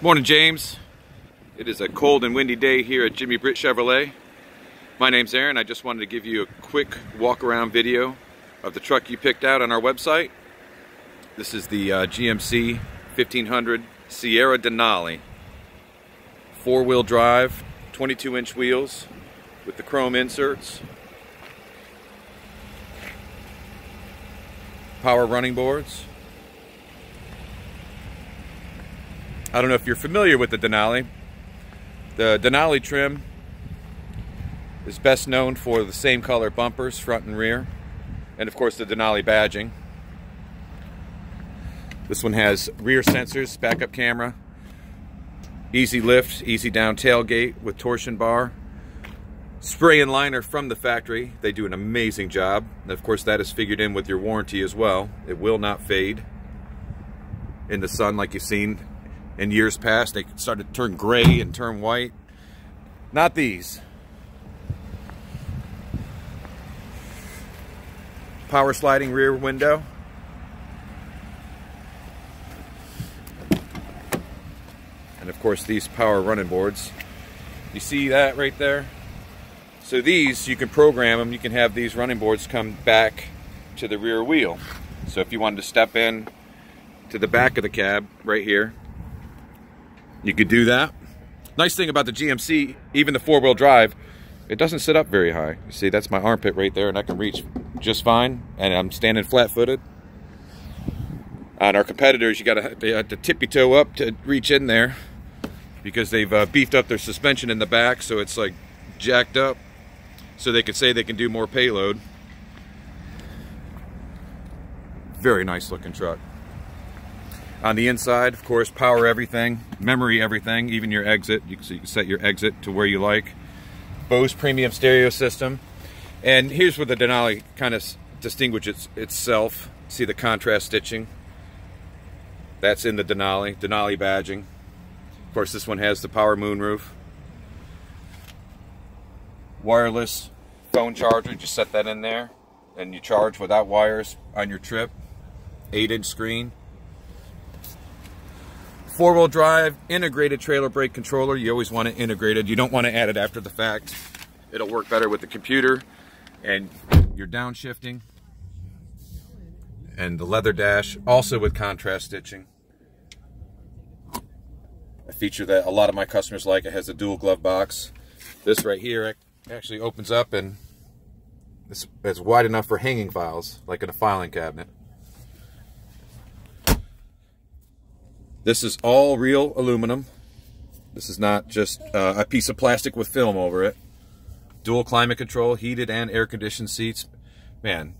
Morning, James. It is a cold and windy day here at Jimmy Britt Chevrolet. My name's Aaron. I just wanted to give you a quick walk around video of the truck you picked out on our website. This is the uh, GMC 1500 Sierra Denali. Four wheel drive, 22 inch wheels with the chrome inserts. Power running boards. I don't know if you're familiar with the Denali. The Denali trim is best known for the same color bumpers, front and rear, and of course the Denali badging. This one has rear sensors, backup camera, easy lift, easy down tailgate with torsion bar, spray and liner from the factory. They do an amazing job. And of course that is figured in with your warranty as well. It will not fade in the sun like you've seen in years past. They started to turn gray and turn white. Not these. Power sliding rear window. And of course these power running boards. You see that right there? So these, you can program them. You can have these running boards come back to the rear wheel. So if you wanted to step in to the back of the cab right here, you could do that. Nice thing about the GMC, even the four-wheel drive, it doesn't sit up very high. You see, that's my armpit right there, and I can reach just fine, and I'm standing flat-footed. On our competitors, you got to have to tippy toe up to reach in there because they've uh, beefed up their suspension in the back, so it's like jacked up, so they can say they can do more payload. Very nice looking truck. On the inside, of course, power everything, memory everything, even your exit. You can, set your exit to where you like. Bose premium stereo system. And here's where the Denali kind of distinguishes itself. See the contrast stitching? That's in the Denali, Denali badging. Of course, this one has the power moonroof. Wireless phone charger, just set that in there. And you charge without wires on your trip. 8-inch screen four-wheel drive, integrated trailer brake controller. You always want it integrated. You don't want to add it after the fact. It'll work better with the computer and your downshifting. And the leather dash, also with contrast stitching. A feature that a lot of my customers like. It has a dual glove box. This right here actually opens up and it's, it's wide enough for hanging files, like in a filing cabinet. This is all real aluminum. This is not just uh, a piece of plastic with film over it. Dual climate control, heated and air conditioned seats. Man,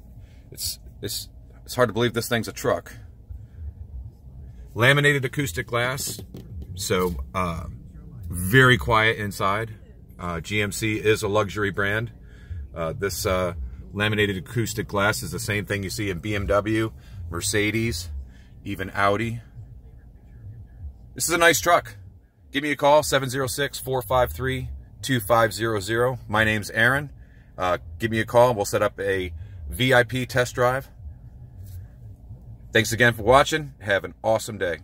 it's, it's, it's hard to believe this thing's a truck. Laminated acoustic glass, so uh, very quiet inside. Uh, GMC is a luxury brand. Uh, this uh, laminated acoustic glass is the same thing you see in BMW, Mercedes, even Audi. This is a nice truck. Give me a call, 706-453-2500. My name's Aaron. Uh, give me a call and we'll set up a VIP test drive. Thanks again for watching. Have an awesome day.